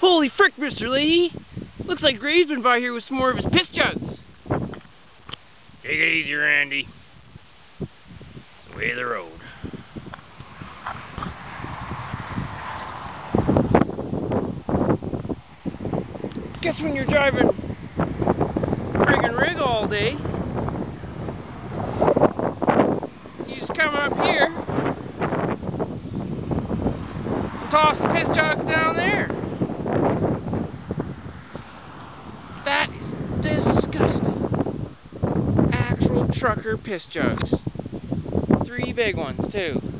Holy frick, Mr. Lahey! Looks like Ray's been by here with some more of his piss jugs. Take it easy, Randy. It's the way of the road. Guess when you're driving rig and rig all day, and toss the piss jugs down there. That is disgusting. Actual trucker piss jugs. Three big ones, too.